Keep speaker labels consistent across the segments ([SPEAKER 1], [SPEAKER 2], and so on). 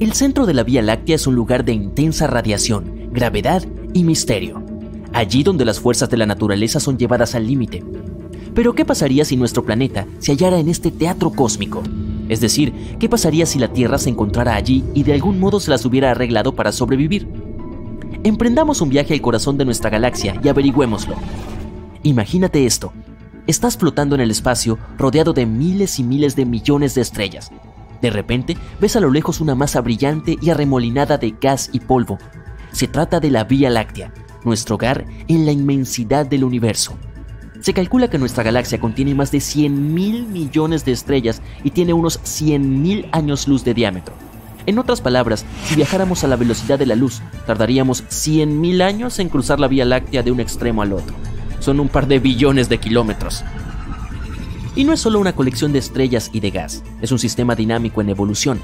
[SPEAKER 1] El centro de la Vía Láctea es un lugar de intensa radiación, gravedad y misterio, allí donde las fuerzas de la naturaleza son llevadas al límite. Pero ¿qué pasaría si nuestro planeta se hallara en este teatro cósmico? Es decir, ¿qué pasaría si la Tierra se encontrara allí y de algún modo se las hubiera arreglado para sobrevivir? Emprendamos un viaje al corazón de nuestra galaxia y averigüémoslo. Imagínate esto. Estás flotando en el espacio rodeado de miles y miles de millones de estrellas. De repente ves a lo lejos una masa brillante y arremolinada de gas y polvo. Se trata de la Vía Láctea, nuestro hogar en la inmensidad del universo. Se calcula que nuestra galaxia contiene más de 100 mil millones de estrellas y tiene unos 100 mil años luz de diámetro. En otras palabras, si viajáramos a la velocidad de la luz, tardaríamos 100 mil años en cruzar la Vía Láctea de un extremo al otro. Son un par de billones de kilómetros. Y no es solo una colección de estrellas y de gas, es un sistema dinámico en evolución.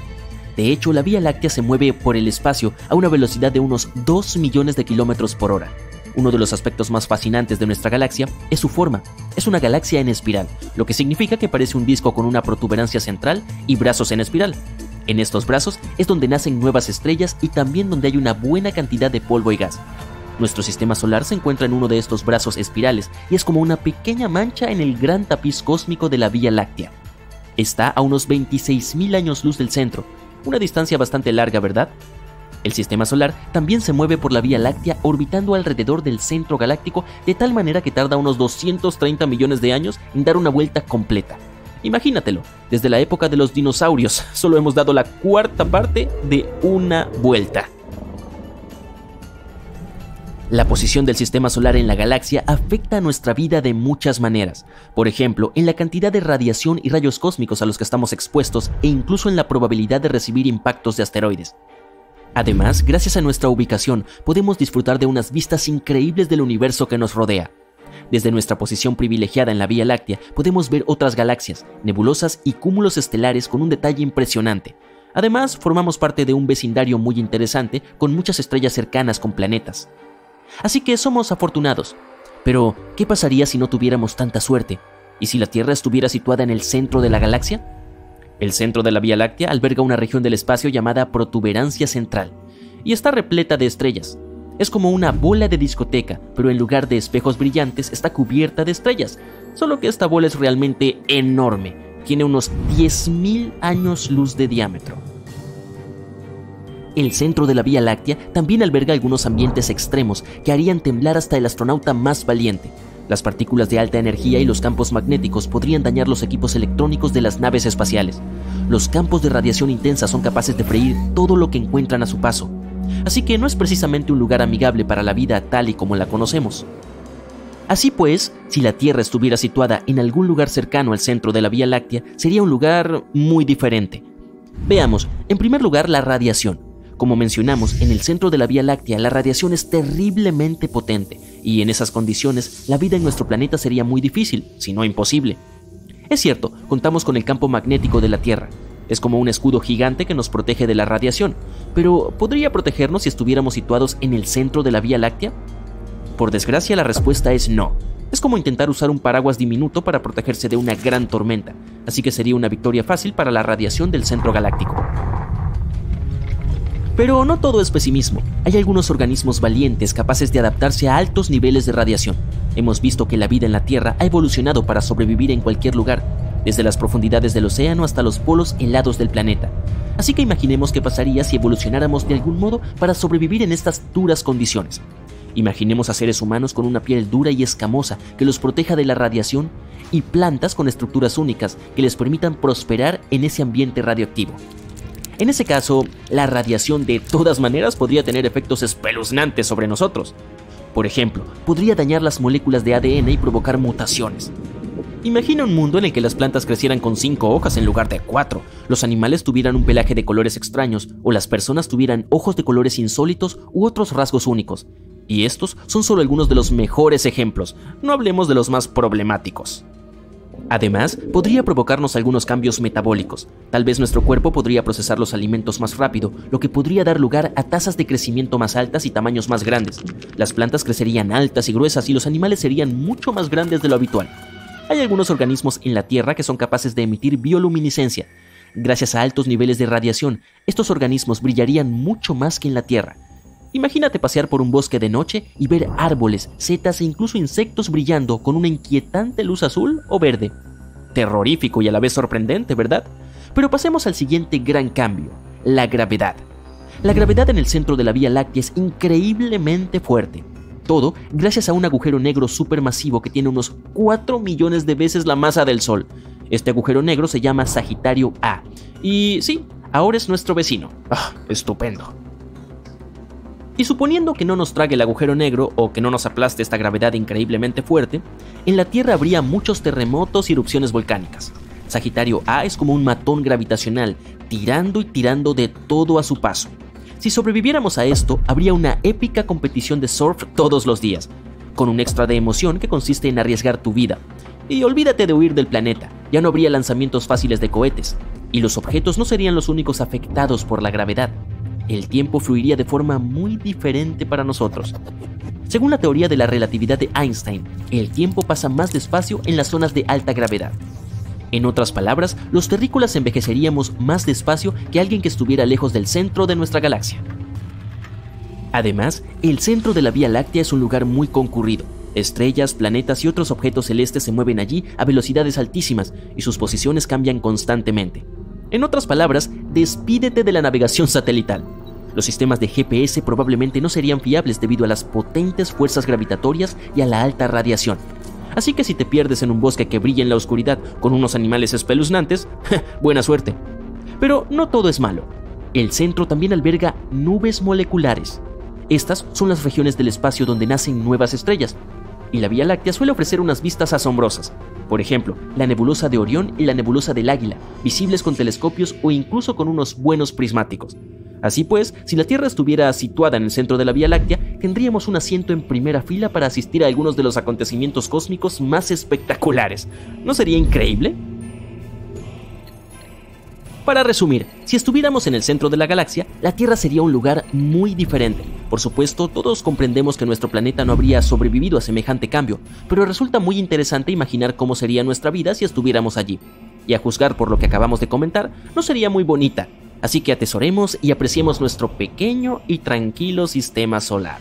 [SPEAKER 1] De hecho, la Vía Láctea se mueve por el espacio a una velocidad de unos 2 millones de kilómetros por hora. Uno de los aspectos más fascinantes de nuestra galaxia es su forma. Es una galaxia en espiral, lo que significa que parece un disco con una protuberancia central y brazos en espiral. En estos brazos es donde nacen nuevas estrellas y también donde hay una buena cantidad de polvo y gas. Nuestro sistema solar se encuentra en uno de estos brazos espirales y es como una pequeña mancha en el gran tapiz cósmico de la Vía Láctea. Está a unos 26.000 años luz del centro, una distancia bastante larga, ¿verdad? El sistema solar también se mueve por la Vía Láctea orbitando alrededor del centro galáctico de tal manera que tarda unos 230 millones de años en dar una vuelta completa. Imagínatelo, desde la época de los dinosaurios solo hemos dado la cuarta parte de una vuelta. La posición del sistema solar en la galaxia afecta a nuestra vida de muchas maneras, por ejemplo, en la cantidad de radiación y rayos cósmicos a los que estamos expuestos e incluso en la probabilidad de recibir impactos de asteroides. Además, gracias a nuestra ubicación, podemos disfrutar de unas vistas increíbles del universo que nos rodea. Desde nuestra posición privilegiada en la Vía Láctea podemos ver otras galaxias, nebulosas y cúmulos estelares con un detalle impresionante. Además, formamos parte de un vecindario muy interesante con muchas estrellas cercanas con planetas. Así que somos afortunados. Pero, ¿qué pasaría si no tuviéramos tanta suerte? ¿Y si la Tierra estuviera situada en el centro de la galaxia? El centro de la Vía Láctea alberga una región del espacio llamada protuberancia central, y está repleta de estrellas. Es como una bola de discoteca, pero en lugar de espejos brillantes está cubierta de estrellas, solo que esta bola es realmente enorme, tiene unos 10.000 años luz de diámetro. El centro de la Vía Láctea también alberga algunos ambientes extremos que harían temblar hasta el astronauta más valiente. Las partículas de alta energía y los campos magnéticos podrían dañar los equipos electrónicos de las naves espaciales. Los campos de radiación intensa son capaces de freír todo lo que encuentran a su paso. Así que no es precisamente un lugar amigable para la vida tal y como la conocemos. Así pues, si la Tierra estuviera situada en algún lugar cercano al centro de la Vía Láctea, sería un lugar muy diferente. Veamos, en primer lugar, la radiación. Como mencionamos, en el centro de la Vía Láctea la radiación es terriblemente potente y en esas condiciones la vida en nuestro planeta sería muy difícil, si no imposible. Es cierto, contamos con el campo magnético de la Tierra. Es como un escudo gigante que nos protege de la radiación, pero ¿podría protegernos si estuviéramos situados en el centro de la Vía Láctea? Por desgracia la respuesta es no. Es como intentar usar un paraguas diminuto para protegerse de una gran tormenta, así que sería una victoria fácil para la radiación del centro galáctico. Pero no todo es pesimismo. Hay algunos organismos valientes capaces de adaptarse a altos niveles de radiación. Hemos visto que la vida en la Tierra ha evolucionado para sobrevivir en cualquier lugar, desde las profundidades del océano hasta los polos helados del planeta. Así que imaginemos qué pasaría si evolucionáramos de algún modo para sobrevivir en estas duras condiciones. Imaginemos a seres humanos con una piel dura y escamosa que los proteja de la radiación y plantas con estructuras únicas que les permitan prosperar en ese ambiente radioactivo. En ese caso, la radiación de todas maneras podría tener efectos espeluznantes sobre nosotros. Por ejemplo, podría dañar las moléculas de ADN y provocar mutaciones. Imagina un mundo en el que las plantas crecieran con cinco hojas en lugar de cuatro, los animales tuvieran un pelaje de colores extraños o las personas tuvieran ojos de colores insólitos u otros rasgos únicos. Y estos son solo algunos de los mejores ejemplos, no hablemos de los más problemáticos. Además, podría provocarnos algunos cambios metabólicos. Tal vez nuestro cuerpo podría procesar los alimentos más rápido, lo que podría dar lugar a tasas de crecimiento más altas y tamaños más grandes. Las plantas crecerían altas y gruesas y los animales serían mucho más grandes de lo habitual. Hay algunos organismos en la Tierra que son capaces de emitir bioluminiscencia. Gracias a altos niveles de radiación, estos organismos brillarían mucho más que en la Tierra. Imagínate pasear por un bosque de noche y ver árboles, setas e incluso insectos brillando con una inquietante luz azul o verde. Terrorífico y a la vez sorprendente, ¿verdad? Pero pasemos al siguiente gran cambio, la gravedad. La gravedad en el centro de la Vía Láctea es increíblemente fuerte. Todo gracias a un agujero negro supermasivo que tiene unos 4 millones de veces la masa del Sol. Este agujero negro se llama Sagitario A. Y sí, ahora es nuestro vecino. Ah, estupendo. Y suponiendo que no nos trague el agujero negro o que no nos aplaste esta gravedad increíblemente fuerte, en la Tierra habría muchos terremotos y erupciones volcánicas. Sagitario A es como un matón gravitacional, tirando y tirando de todo a su paso. Si sobreviviéramos a esto, habría una épica competición de surf todos los días, con un extra de emoción que consiste en arriesgar tu vida. Y olvídate de huir del planeta, ya no habría lanzamientos fáciles de cohetes, y los objetos no serían los únicos afectados por la gravedad. El tiempo fluiría de forma muy diferente para nosotros. Según la teoría de la relatividad de Einstein, el tiempo pasa más despacio en las zonas de alta gravedad, en otras palabras, los terrícolas envejeceríamos más despacio que alguien que estuviera lejos del centro de nuestra galaxia. Además, el centro de la Vía Láctea es un lugar muy concurrido. Estrellas, planetas y otros objetos celestes se mueven allí a velocidades altísimas y sus posiciones cambian constantemente. En otras palabras, despídete de la navegación satelital. Los sistemas de GPS probablemente no serían fiables debido a las potentes fuerzas gravitatorias y a la alta radiación. Así que si te pierdes en un bosque que brilla en la oscuridad con unos animales espeluznantes, buena suerte. Pero no todo es malo. El centro también alberga nubes moleculares. Estas son las regiones del espacio donde nacen nuevas estrellas, y la Vía Láctea suele ofrecer unas vistas asombrosas. Por ejemplo, la nebulosa de Orión y la nebulosa del Águila, visibles con telescopios o incluso con unos buenos prismáticos. Así pues, si la Tierra estuviera situada en el centro de la Vía Láctea, tendríamos un asiento en primera fila para asistir a algunos de los acontecimientos cósmicos más espectaculares. ¿No sería increíble? Para resumir, si estuviéramos en el centro de la galaxia, la Tierra sería un lugar muy diferente. Por supuesto, todos comprendemos que nuestro planeta no habría sobrevivido a semejante cambio, pero resulta muy interesante imaginar cómo sería nuestra vida si estuviéramos allí. Y a juzgar por lo que acabamos de comentar, no sería muy bonita, Así que atesoremos y apreciemos nuestro pequeño y tranquilo sistema solar.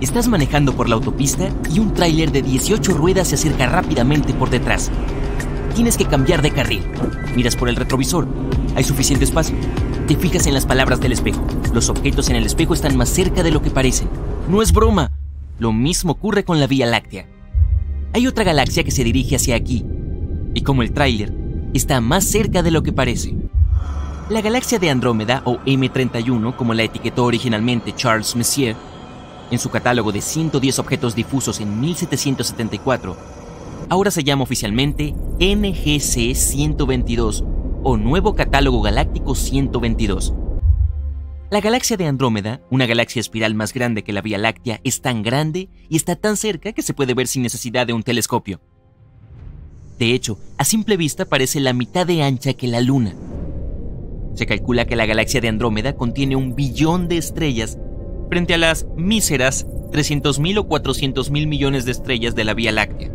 [SPEAKER 2] Estás manejando por la autopista y un tráiler de 18 ruedas se acerca rápidamente por detrás. Tienes que cambiar de carril. Miras por el retrovisor. Hay suficiente espacio. Te fijas en las palabras del espejo. Los objetos en el espejo están más cerca de lo que parecen. No es broma. Lo mismo ocurre con la Vía Láctea. Hay otra galaxia que se dirige hacia aquí. Y como el tráiler, está más cerca de lo que parece. La galaxia de Andrómeda, o M31, como la etiquetó originalmente Charles Messier, en su catálogo de 110 objetos difusos en 1774, ahora se llama oficialmente NGC 122 o Nuevo Catálogo Galáctico 122. La galaxia de Andrómeda, una galaxia espiral más grande que la Vía Láctea, es tan grande y está tan cerca que se puede ver sin necesidad de un telescopio. De hecho, a simple vista parece la mitad de ancha que la Luna, se calcula que la galaxia de Andrómeda contiene un billón de estrellas frente a las míseras 300.000 o 400.000 millones de estrellas de la Vía Láctea.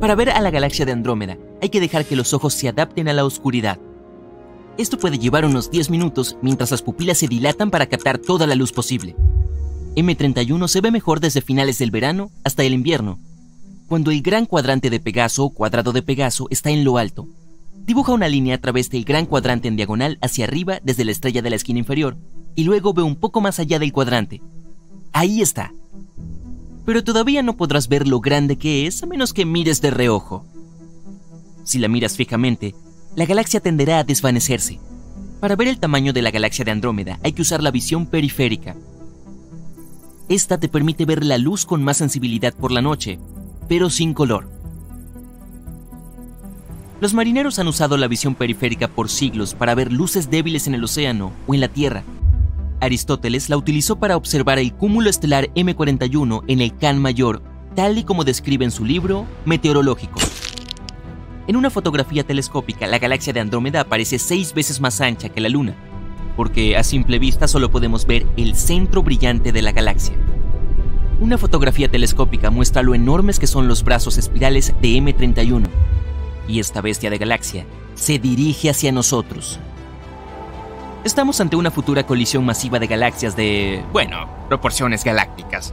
[SPEAKER 2] Para ver a la galaxia de Andrómeda hay que dejar que los ojos se adapten a la oscuridad. Esto puede llevar unos 10 minutos mientras las pupilas se dilatan para captar toda la luz posible. M31 se ve mejor desde finales del verano hasta el invierno, cuando el gran cuadrante de Pegaso o cuadrado de Pegaso está en lo alto Dibuja una línea a través del gran cuadrante en diagonal hacia arriba desde la estrella de la esquina inferior y luego ve un poco más allá del cuadrante. Ahí está. Pero todavía no podrás ver lo grande que es a menos que mires de reojo. Si la miras fijamente, la galaxia tenderá a desvanecerse. Para ver el tamaño de la galaxia de Andrómeda hay que usar la visión periférica. Esta te permite ver la luz con más sensibilidad por la noche, pero sin color. Los marineros han usado la visión periférica por siglos para ver luces débiles en el océano o en la Tierra. Aristóteles la utilizó para observar el cúmulo estelar M41 en el Can Mayor, tal y como describe en su libro Meteorológico. En una fotografía telescópica, la galaxia de Andrómeda aparece seis veces más ancha que la Luna, porque a simple vista solo podemos ver el centro brillante de la galaxia. Una fotografía telescópica muestra lo enormes que son los brazos espirales de M31, y esta bestia de galaxia se dirige hacia nosotros. Estamos ante una futura colisión masiva de galaxias de, bueno, proporciones galácticas.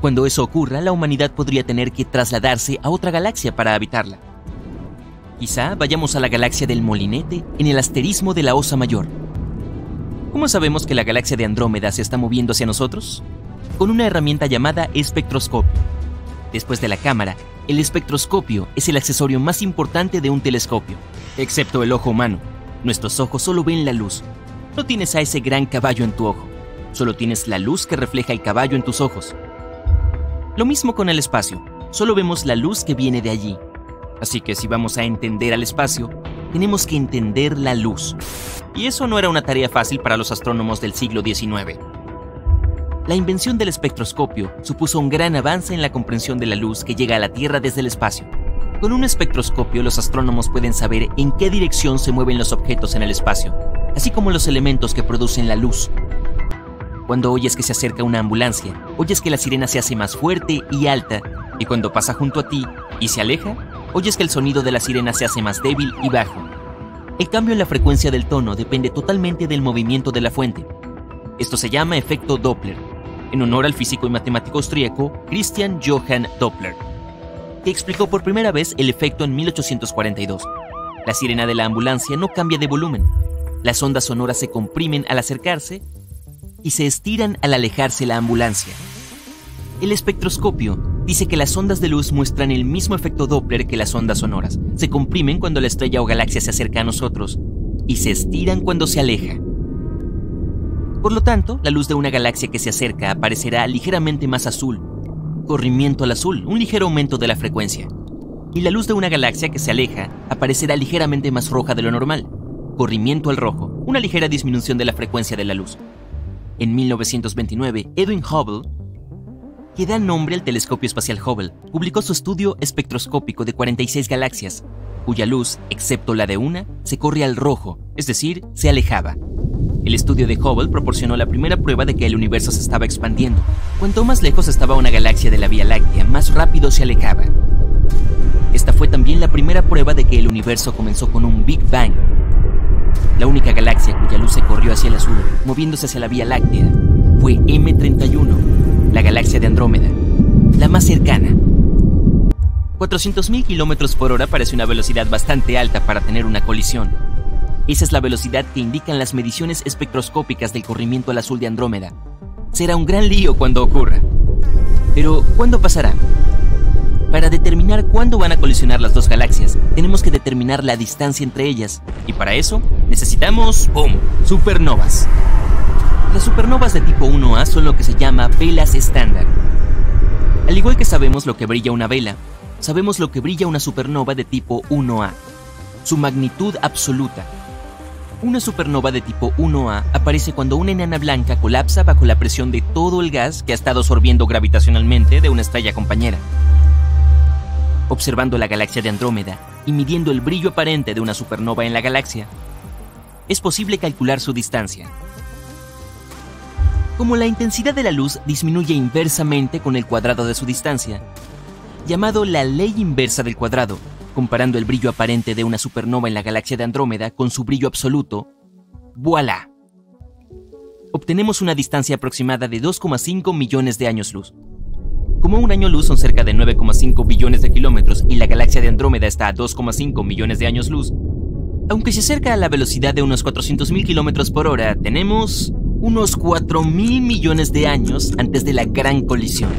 [SPEAKER 2] Cuando eso ocurra, la humanidad podría tener que trasladarse a otra galaxia para habitarla. Quizá vayamos a la galaxia del Molinete en el asterismo de la Osa Mayor. ¿Cómo sabemos que la galaxia de Andrómeda se está moviendo hacia nosotros? Con una herramienta llamada espectroscopio. Después de la cámara, el espectroscopio es el accesorio más importante de un telescopio, excepto el ojo humano. Nuestros ojos solo ven la luz. No tienes a ese gran caballo en tu ojo, solo tienes la luz que refleja el caballo en tus ojos. Lo mismo con el espacio, solo vemos la luz que viene de allí. Así que si vamos a entender al espacio, tenemos que entender la luz. Y eso no era una tarea fácil para los astrónomos del siglo XIX. La invención del espectroscopio supuso un gran avance en la comprensión de la luz que llega a la Tierra desde el espacio. Con un espectroscopio los astrónomos pueden saber en qué dirección se mueven los objetos en el espacio, así como los elementos que producen la luz. Cuando oyes que se acerca una ambulancia, oyes que la sirena se hace más fuerte y alta, y cuando pasa junto a ti y se aleja, oyes que el sonido de la sirena se hace más débil y bajo. El cambio en la frecuencia del tono depende totalmente del movimiento de la fuente. Esto se llama efecto Doppler en honor al físico y matemático austríaco Christian Johann Doppler, que explicó por primera vez el efecto en 1842. La sirena de la ambulancia no cambia de volumen. Las ondas sonoras se comprimen al acercarse y se estiran al alejarse la ambulancia. El espectroscopio dice que las ondas de luz muestran el mismo efecto Doppler que las ondas sonoras. Se comprimen cuando la estrella o galaxia se acerca a nosotros y se estiran cuando se aleja. Por lo tanto, la luz de una galaxia que se acerca aparecerá ligeramente más azul, corrimiento al azul, un ligero aumento de la frecuencia. Y la luz de una galaxia que se aleja aparecerá ligeramente más roja de lo normal, corrimiento al rojo, una ligera disminución de la frecuencia de la luz. En 1929, Edwin Hubble, que da nombre al telescopio espacial Hubble, publicó su estudio espectroscópico de 46 galaxias, cuya luz, excepto la de una, se corre al rojo, es decir, se alejaba. El estudio de Hubble proporcionó la primera prueba de que el universo se estaba expandiendo. Cuanto más lejos estaba una galaxia de la Vía Láctea, más rápido se alejaba. Esta fue también la primera prueba de que el universo comenzó con un Big Bang. La única galaxia cuya luz se corrió hacia el azul, moviéndose hacia la Vía Láctea, fue M31, la galaxia de Andrómeda, la más cercana. 400.000 km por hora parece una velocidad bastante alta para tener una colisión, esa es la velocidad que indican las mediciones espectroscópicas del corrimiento al azul de Andrómeda. Será un gran lío cuando ocurra. Pero, ¿cuándo pasará? Para determinar cuándo van a colisionar las dos galaxias, tenemos que determinar la distancia entre ellas, y para eso necesitamos, ¡pum!, supernovas. Las supernovas de tipo 1A son lo que se llama velas estándar. Al igual que sabemos lo que brilla una vela, sabemos lo que brilla una supernova de tipo 1A, su magnitud absoluta, una supernova de tipo 1A aparece cuando una enana blanca colapsa bajo la presión de todo el gas que ha estado absorbiendo gravitacionalmente de una estrella compañera. Observando la galaxia de Andrómeda y midiendo el brillo aparente de una supernova en la galaxia, es posible calcular su distancia. Como la intensidad de la luz disminuye inversamente con el cuadrado de su distancia, llamado la ley inversa del cuadrado, comparando el brillo aparente de una supernova en la galaxia de Andrómeda con su brillo absoluto, ¡voilà! Obtenemos una distancia aproximada de 2,5 millones de años luz. Un año luz son cerca de 9,5 billones de kilómetros y la galaxia de Andrómeda está a 2,5 millones de años luz, aunque se acerca a la velocidad de unos 400.000 kilómetros por hora, tenemos unos 4.000 millones de años antes de la gran colisión.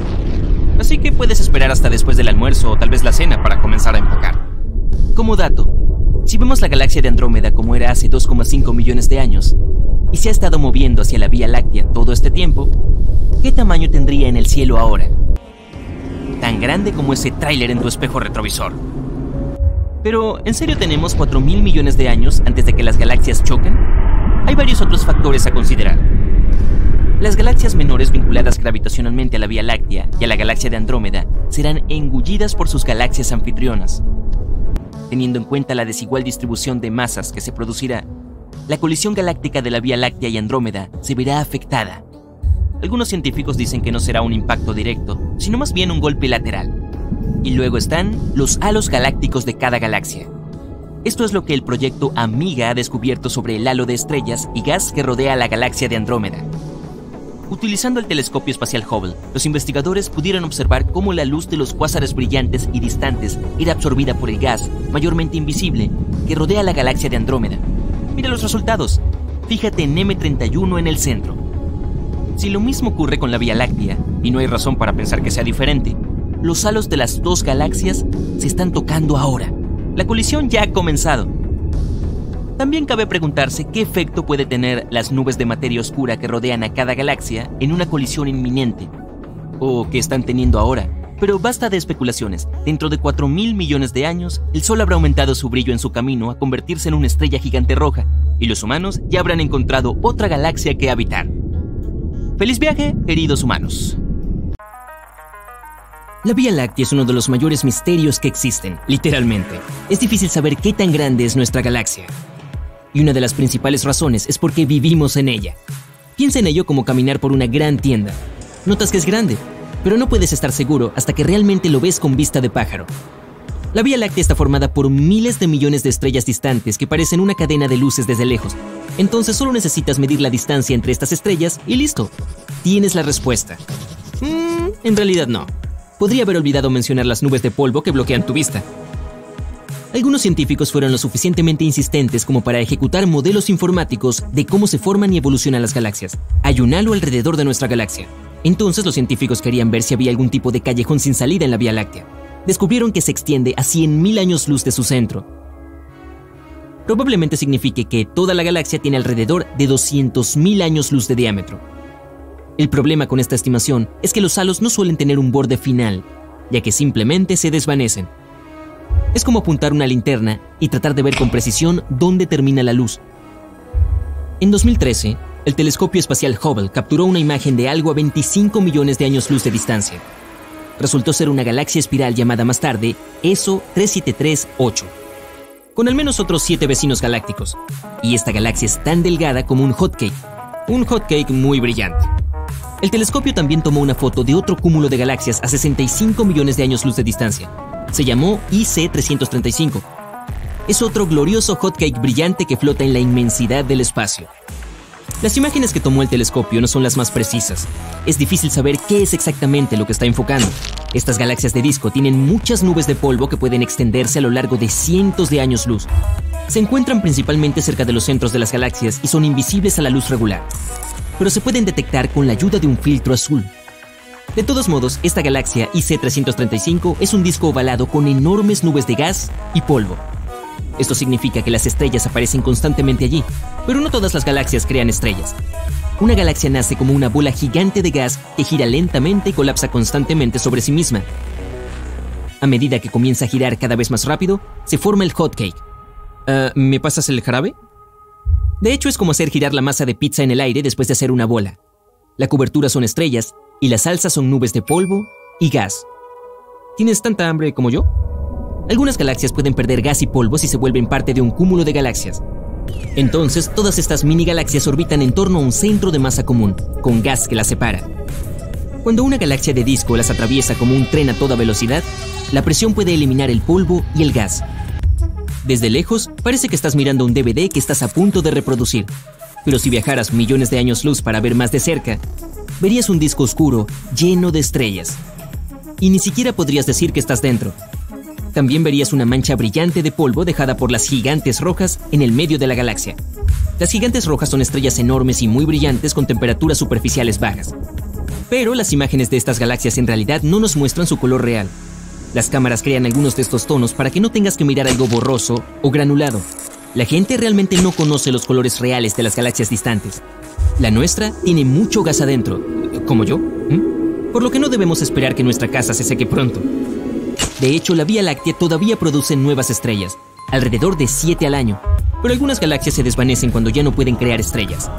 [SPEAKER 2] Así que puedes esperar hasta después del almuerzo o tal vez la cena para comenzar a empacar. Como dato, si vemos la galaxia de Andrómeda como era hace 2,5 millones de años, y se ha estado moviendo hacia la Vía Láctea todo este tiempo, ¿qué tamaño tendría en el cielo ahora? Grande como ese tráiler en tu espejo retrovisor. Pero, ¿en serio tenemos 4 mil millones de años antes de que las galaxias choquen? Hay varios otros factores a considerar. Las galaxias menores vinculadas gravitacionalmente a la Vía Láctea y a la galaxia de Andrómeda serán engullidas por sus galaxias anfitrionas, teniendo en cuenta la desigual distribución de masas que se producirá, la colisión galáctica de la Vía Láctea y Andrómeda se verá afectada. Algunos científicos dicen que no será un impacto directo, sino más bien un golpe lateral. Y luego están los halos galácticos de cada galaxia. Esto es lo que el proyecto Amiga ha descubierto sobre el halo de estrellas y gas que rodea la galaxia de Andrómeda. Utilizando el telescopio espacial Hubble, los investigadores pudieron observar cómo la luz de los cuásares brillantes y distantes era absorbida por el gas, mayormente invisible, que rodea la galaxia de Andrómeda. Mira los resultados. Fíjate en M31 en el centro. Si lo mismo ocurre con la Vía Láctea, y no hay razón para pensar que sea diferente, los halos de las dos galaxias se están tocando ahora. La colisión ya ha comenzado. También cabe preguntarse qué efecto puede tener las nubes de materia oscura que rodean a cada galaxia en una colisión inminente, o que están teniendo ahora. Pero basta de especulaciones. Dentro de 4 mil millones de años, el Sol habrá aumentado su brillo en su camino a convertirse en una estrella gigante roja, y los humanos ya habrán encontrado otra galaxia que habitar. ¡Feliz viaje, queridos humanos! La Vía Láctea es uno de los mayores misterios que existen, literalmente. Es difícil saber qué tan grande es nuestra galaxia. Y una de las principales razones es porque vivimos en ella. Piensa en ello como caminar por una gran tienda. Notas que es grande, pero no puedes estar seguro hasta que realmente lo ves con vista de pájaro. La Vía Láctea está formada por miles de millones de estrellas distantes que parecen una cadena de luces desde lejos. Entonces solo necesitas medir la distancia entre estas estrellas y listo. Tienes la respuesta. Mm, en realidad no podría haber olvidado mencionar las nubes de polvo que bloquean tu vista. Algunos científicos fueron lo suficientemente insistentes como para ejecutar modelos informáticos de cómo se forman y evolucionan las galaxias. Hay un halo alrededor de nuestra galaxia. Entonces los científicos querían ver si había algún tipo de callejón sin salida en la Vía Láctea. Descubrieron que se extiende a 100.000 años luz de su centro. Probablemente signifique que toda la galaxia tiene alrededor de 200.000 años luz de diámetro. El problema con esta estimación es que los halos no suelen tener un borde final, ya que simplemente se desvanecen. Es como apuntar una linterna y tratar de ver con precisión dónde termina la luz. En 2013, el telescopio espacial Hubble capturó una imagen de algo a 25 millones de años luz de distancia. Resultó ser una galaxia espiral llamada más tarde ESO 3738, con al menos otros siete vecinos galácticos, y esta galaxia es tan delgada como un hotcake, un hotcake muy brillante. El telescopio también tomó una foto de otro cúmulo de galaxias a 65 millones de años luz de distancia. Se llamó IC335. Es otro glorioso hotcake brillante que flota en la inmensidad del espacio. Las imágenes que tomó el telescopio no son las más precisas. Es difícil saber qué es exactamente lo que está enfocando. Estas galaxias de disco tienen muchas nubes de polvo que pueden extenderse a lo largo de cientos de años luz. Se encuentran principalmente cerca de los centros de las galaxias y son invisibles a la luz regular pero se pueden detectar con la ayuda de un filtro azul. De todos modos, esta galaxia IC335 es un disco ovalado con enormes nubes de gas y polvo. Esto significa que las estrellas aparecen constantemente allí, pero no todas las galaxias crean estrellas. Una galaxia nace como una bola gigante de gas que gira lentamente y colapsa constantemente sobre sí misma. A medida que comienza a girar cada vez más rápido, se forma el hot cake. Ah, ¿Me pasas el jarabe? De hecho, es como hacer girar la masa de pizza en el aire después de hacer una bola. La cobertura son estrellas y la salsa son nubes de polvo y gas. ¿Tienes tanta hambre como yo? Algunas galaxias pueden perder gas y polvo si se vuelven parte de un cúmulo de galaxias. Entonces, todas estas mini galaxias orbitan en torno a un centro de masa común, con gas que las separa. Cuando una galaxia de disco las atraviesa como un tren a toda velocidad, la presión puede eliminar el polvo y el gas, desde lejos, parece que estás mirando un DVD que estás a punto de reproducir. Pero si viajaras millones de años luz para ver más de cerca, verías un disco oscuro lleno de estrellas. Y ni siquiera podrías decir que estás dentro. También verías una mancha brillante de polvo dejada por las gigantes rojas en el medio de la galaxia. Las gigantes rojas son estrellas enormes y muy brillantes con temperaturas superficiales bajas. Pero las imágenes de estas galaxias en realidad no nos muestran su color real, las cámaras crean algunos de estos tonos para que no tengas que mirar algo borroso o granulado. La gente realmente no conoce los colores reales de las galaxias distantes. La nuestra tiene mucho gas adentro, como yo, por lo que no debemos esperar que nuestra casa se seque pronto. De hecho, la Vía Láctea todavía produce nuevas estrellas, alrededor de 7 al año, pero algunas galaxias se desvanecen cuando ya no pueden crear estrellas.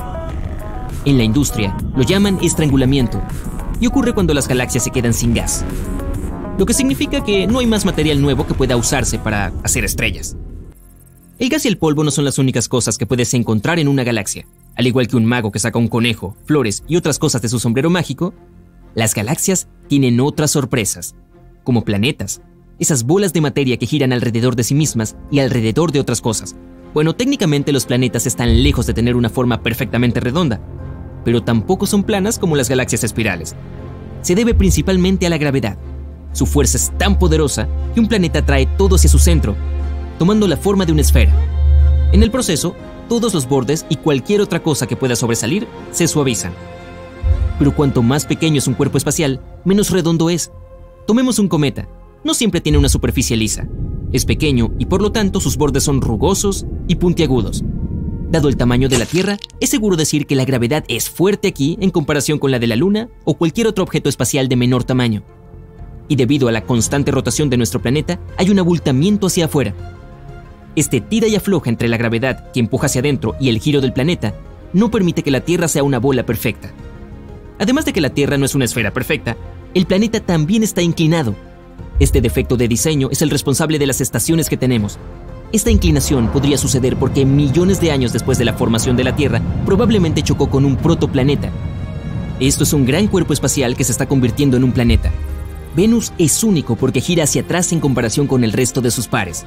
[SPEAKER 2] En la industria lo llaman estrangulamiento, y ocurre cuando las galaxias se quedan sin gas lo que significa que no hay más material nuevo que pueda usarse para hacer estrellas. El gas y el polvo no son las únicas cosas que puedes encontrar en una galaxia. Al igual que un mago que saca un conejo, flores y otras cosas de su sombrero mágico, las galaxias tienen otras sorpresas, como planetas, esas bolas de materia que giran alrededor de sí mismas y alrededor de otras cosas. Bueno, técnicamente los planetas están lejos de tener una forma perfectamente redonda, pero tampoco son planas como las galaxias espirales. Se debe principalmente a la gravedad. Su fuerza es tan poderosa que un planeta atrae todo hacia su centro, tomando la forma de una esfera. En el proceso, todos los bordes y cualquier otra cosa que pueda sobresalir se suavizan. Pero cuanto más pequeño es un cuerpo espacial, menos redondo es. Tomemos un cometa. No siempre tiene una superficie lisa. Es pequeño y por lo tanto sus bordes son rugosos y puntiagudos. Dado el tamaño de la Tierra, es seguro decir que la gravedad es fuerte aquí en comparación con la de la Luna o cualquier otro objeto espacial de menor tamaño. Y debido a la constante rotación de nuestro planeta, hay un abultamiento hacia afuera. Este tira y afloja entre la gravedad que empuja hacia adentro y el giro del planeta no permite que la Tierra sea una bola perfecta. Además de que la Tierra no es una esfera perfecta, el planeta también está inclinado. Este defecto de diseño es el responsable de las estaciones que tenemos. Esta inclinación podría suceder porque millones de años después de la formación de la Tierra probablemente chocó con un protoplaneta. Esto es un gran cuerpo espacial que se está convirtiendo en un planeta. Venus es único porque gira hacia atrás en comparación con el resto de sus pares.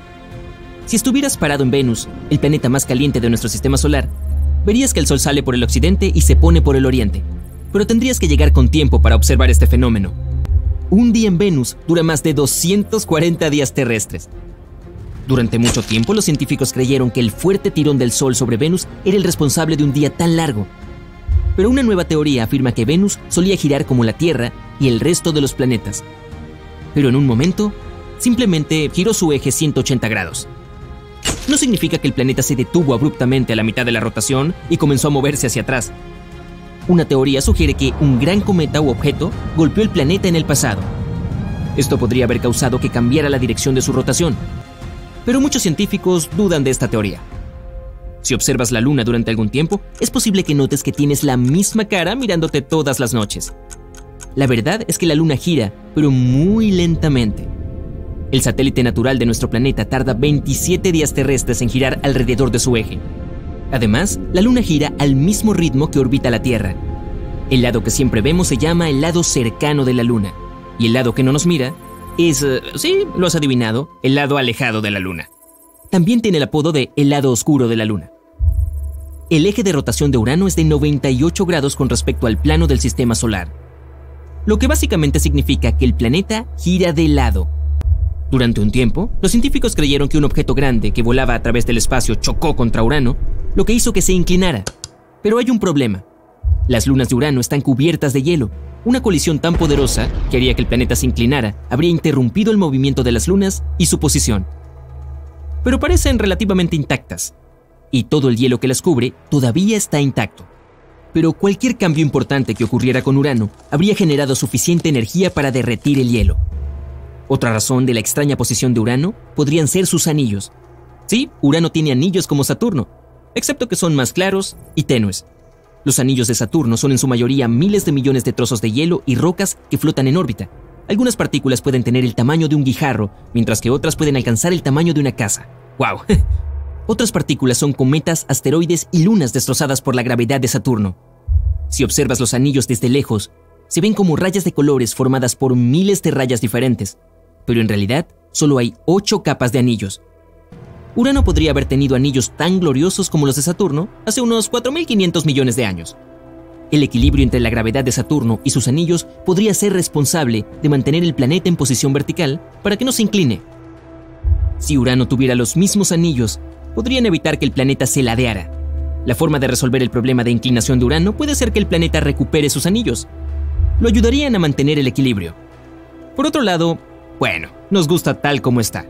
[SPEAKER 2] Si estuvieras parado en Venus, el planeta más caliente de nuestro sistema solar, verías que el Sol sale por el occidente y se pone por el oriente pero tendrías que llegar con tiempo para observar este fenómeno. Un día en Venus dura más de 240 días terrestres. Durante mucho tiempo los científicos creyeron que el fuerte tirón del Sol sobre Venus era el responsable de un día tan largo. Pero una nueva teoría afirma que Venus solía girar como la Tierra y el resto de los planetas. Pero en un momento, simplemente giró su eje 180 grados. No significa que el planeta se detuvo abruptamente a la mitad de la rotación y comenzó a moverse hacia atrás. Una teoría sugiere que un gran cometa u objeto golpeó el planeta en el pasado. Esto podría haber causado que cambiara la dirección de su rotación. Pero muchos científicos dudan de esta teoría. Si observas la luna durante algún tiempo, es posible que notes que tienes la misma cara mirándote todas las noches. La verdad es que la luna gira, pero muy lentamente. El satélite natural de nuestro planeta tarda 27 días terrestres en girar alrededor de su eje, Además, la Luna gira al mismo ritmo que orbita la Tierra. El lado que siempre vemos se llama el lado cercano de la Luna, y el lado que no nos mira es, eh, sí, lo has adivinado, el lado alejado de la Luna. También tiene el apodo de el lado oscuro de la Luna. El eje de rotación de Urano es de 98 grados con respecto al plano del sistema solar, lo que básicamente significa que el planeta gira de lado. Durante un tiempo, los científicos creyeron que un objeto grande que volaba a través del espacio chocó contra Urano lo que hizo que se inclinara. Pero hay un problema. Las lunas de Urano están cubiertas de hielo. Una colisión tan poderosa que haría que el planeta se inclinara habría interrumpido el movimiento de las lunas y su posición. Pero parecen relativamente intactas, y todo el hielo que las cubre todavía está intacto. Pero cualquier cambio importante que ocurriera con Urano habría generado suficiente energía para derretir el hielo. Otra razón de la extraña posición de Urano podrían ser sus anillos. Sí, Urano tiene anillos como Saturno, excepto que son más claros y tenues. Los anillos de Saturno son en su mayoría miles de millones de trozos de hielo y rocas que flotan en órbita. Algunas partículas pueden tener el tamaño de un guijarro, mientras que otras pueden alcanzar el tamaño de una casa. ¡Wow! otras partículas son cometas, asteroides y lunas destrozadas por la gravedad de Saturno. Si observas los anillos desde lejos, se ven como rayas de colores formadas por miles de rayas diferentes, pero en realidad solo hay ocho capas de anillos, Urano podría haber tenido anillos tan gloriosos como los de Saturno hace unos 4.500 millones de años. El equilibrio entre la gravedad de Saturno y sus anillos podría ser responsable de mantener el planeta en posición vertical para que no se incline. Si Urano tuviera los mismos anillos, podrían evitar que el planeta se ladeara. La forma de resolver el problema de inclinación de Urano puede ser que el planeta recupere sus anillos. Lo ayudarían a mantener el equilibrio. Por otro lado, bueno, nos gusta tal como está.